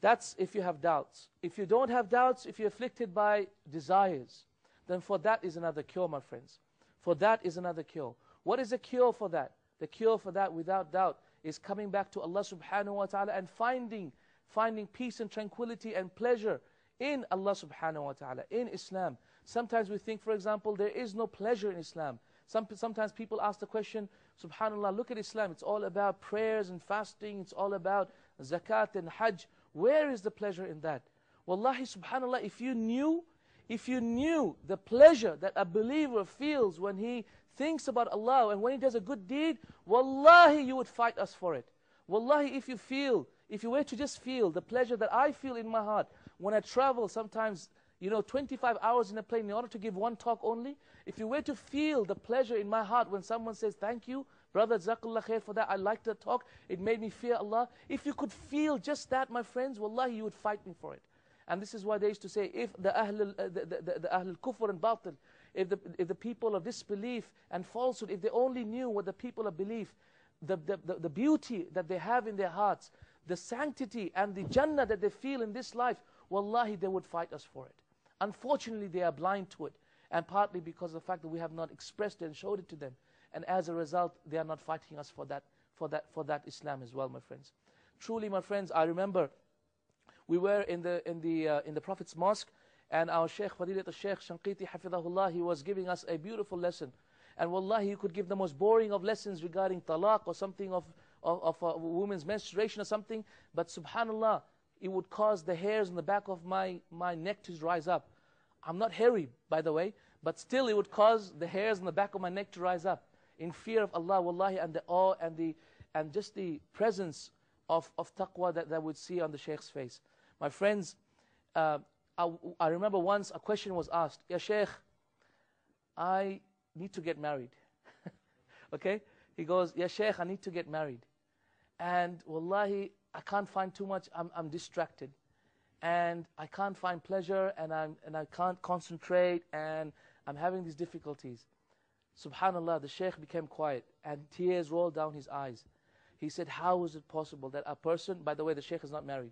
That's if you have doubts. If you don't have doubts, if you're afflicted by desires, then for that is another cure, my friends. For that is another cure. What is the cure for that? The cure for that, without doubt, is coming back to Allah subhanahu wa ta'ala and finding, finding peace and tranquility and pleasure in Allah subhanahu wa ta'ala, in Islam. Sometimes we think, for example, there is no pleasure in Islam. Some, sometimes people ask the question, subhanAllah, look at Islam. It's all about prayers and fasting. It's all about zakat and hajj. Where is the pleasure in that? Wallahi, subhanAllah, if you knew, if you knew the pleasure that a believer feels when he thinks about Allah and when he does a good deed, wallahi, you would fight us for it. Wallahi, if you feel, if you were to just feel the pleasure that I feel in my heart when I travel sometimes, you know, 25 hours in a plane in order to give one talk only, if you were to feel the pleasure in my heart when someone says, thank you, brother, Jazakallah khair for that, I liked the talk, it made me fear Allah. If you could feel just that, my friends, wallahi, you would fight me for it. And this is why they used to say, if the Ahl, uh, the, the, the, the Ahl kufr and batil, if the, if the people of disbelief and falsehood, if they only knew what the people of belief, the, the, the, the beauty that they have in their hearts, the sanctity and the Jannah that they feel in this life, wallahi, they would fight us for it. Unfortunately, they are blind to it. And partly because of the fact that we have not expressed it and showed it to them. And as a result, they are not fighting us for that, for that, for that Islam as well, my friends. Truly, my friends, I remember we were in the, in the, uh, in the Prophet's mosque and our Shaykh, Fadilat al-Shaykh Shanqiti Hafidahullah, he was giving us a beautiful lesson. And wallahi, he could give the most boring of lessons regarding talaq or something of, of, of a woman's menstruation or something. But subhanallah, it would cause the hairs on the back of my, my neck to rise up. I'm not hairy, by the way, but still it would cause the hairs on the back of my neck to rise up in fear of Allah, wallahi, and the awe and, the, and just the presence of, of taqwa that, that would see on the Shaykh's face. My friends, uh, I, I remember once a question was asked, Ya Shaykh, I need to get married. okay? He goes, Ya Shaykh, I need to get married. And wallahi, I can't find too much, I'm, I'm distracted. And I can't find pleasure and, I'm, and I can't concentrate and I'm having these difficulties. Subhanallah, the Shaykh became quiet and tears rolled down his eyes. He said, How is it possible that a person, by the way, the Shaykh is not married.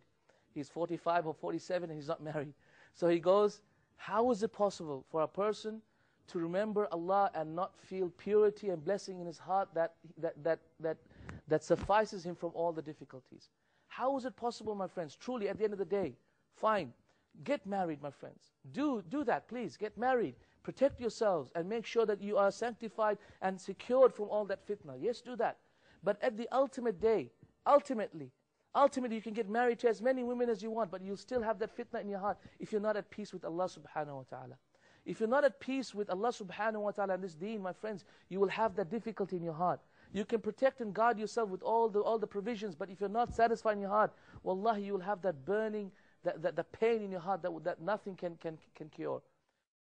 He's 45 or 47 and he's not married. So he goes, How is it possible for a person to remember Allah and not feel purity and blessing in his heart that, that, that, that, that suffices him from all the difficulties? How is it possible, my friends? Truly, at the end of the day, fine. Get married, my friends. Do, do that, please. Get married. Protect yourselves and make sure that you are sanctified and secured from all that fitna. Yes, do that. But at the ultimate day, ultimately, Ultimately, you can get married to as many women as you want, but you'll still have that fitna in your heart if you're not at peace with Allah subhanahu wa ta'ala. If you're not at peace with Allah subhanahu wa ta'ala and this deen, my friends, you will have that difficulty in your heart. You can protect and guard yourself with all the, all the provisions, but if you're not satisfied in your heart, wallahi, you will have that burning, that, that, the pain in your heart that, that nothing can, can, can cure.